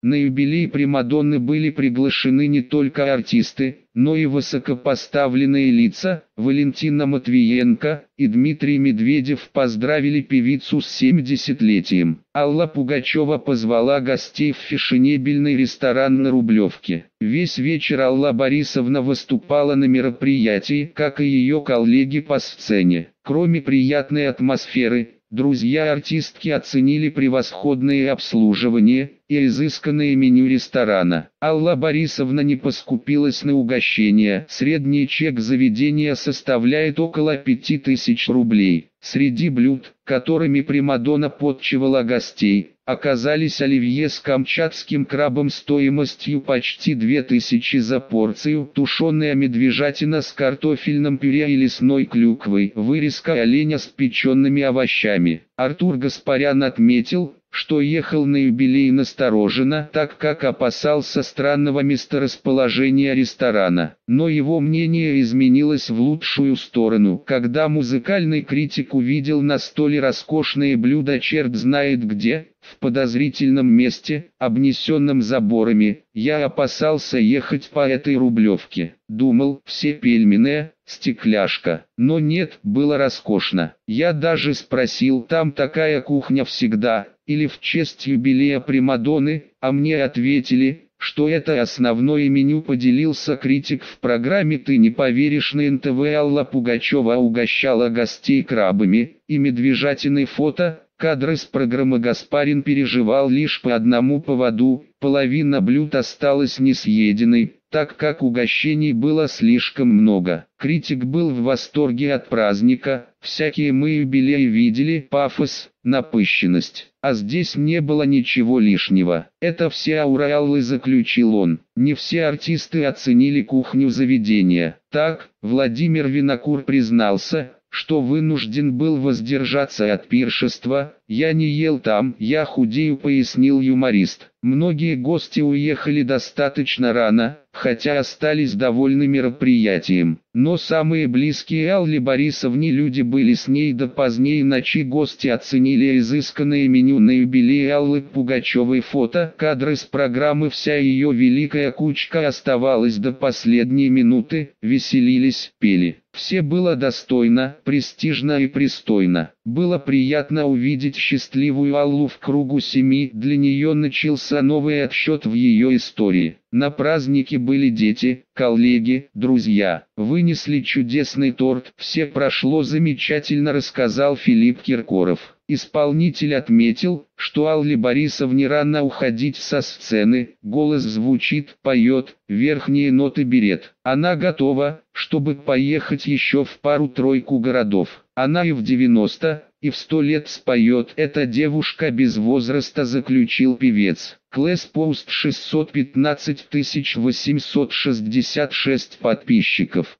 На юбилей Примадонны были приглашены не только артисты, но и высокопоставленные лица. Валентина Матвиенко и Дмитрий Медведев поздравили певицу с 70-летием. Алла Пугачева позвала гостей в фешенебельный ресторан на Рублевке. Весь вечер Алла Борисовна выступала на мероприятии, как и ее коллеги по сцене. Кроме приятной атмосферы, Друзья артистки оценили превосходное обслуживание и изысканное меню ресторана. Алла Борисовна не поскупилась на угощение. Средний чек заведения составляет около 5000 рублей. Среди блюд, которыми Примадонна подчивала гостей, оказались оливье с камчатским крабом стоимостью почти 2000 за порцию, тушеная медвежатина с картофельным пюре и лесной клюквой, вырезка оленя с печеными овощами. Артур Гаспарян отметил, что ехал на юбилей настороженно, так как опасался странного месторасположения ресторана. Но его мнение изменилось в лучшую сторону, когда музыкальный критик увидел на столе роскошные блюда черт знает где, в подозрительном месте, обнесенном заборами, я опасался ехать по этой рублевке. Думал, все пельмены, стекляшка. Но нет, было роскошно. Я даже спросил, там такая кухня всегда, или в честь юбилея Примадонны, а мне ответили, что это основное меню поделился критик в программе «Ты не поверишь» на НТВ Алла Пугачева угощала гостей крабами и медвежатиной фото, Кадры с программы Гаспарин переживал лишь по одному поводу, половина блюд осталась несъеденной, так как угощений было слишком много. Критик был в восторге от праздника, всякие мы юбилеи видели, пафос, напыщенность, а здесь не было ничего лишнего. Это все аураллы заключил он. Не все артисты оценили кухню заведения. Так, Владимир Винокур признался, что вынужден был воздержаться от пиршества, я не ел там, я худею, пояснил юморист. Многие гости уехали достаточно рано, хотя остались довольны мероприятием. Но самые близкие Алле Борисовне люди были с ней до поздней ночи гости оценили изысканное меню на юбилей Аллы Пугачевой фото. Кадры с программы вся ее великая кучка оставалась до последней минуты, веселились, пели. Все было достойно, престижно и пристойно. Было приятно увидеть счастливую Аллу в кругу семьи, для нее начался новый отсчет в ее истории. На празднике были дети, коллеги, друзья. Вынесли чудесный торт, все прошло замечательно, рассказал Филипп Киркоров. Исполнитель отметил, что Алле Борисовне рано уходить со сцены, голос звучит, поет, верхние ноты берет. Она готова, чтобы поехать еще в пару-тройку городов. Она и в 90, и в 100 лет споет. Эта девушка без возраста заключил певец. Клэс Пост 615 866 подписчиков.